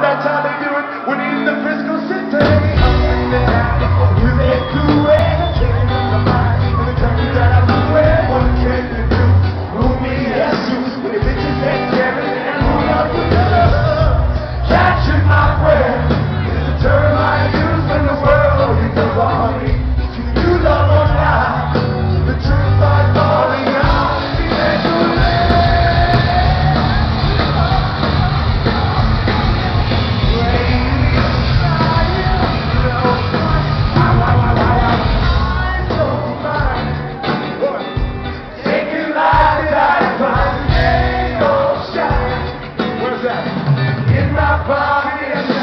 That's how they do it when in the Frisco in my body.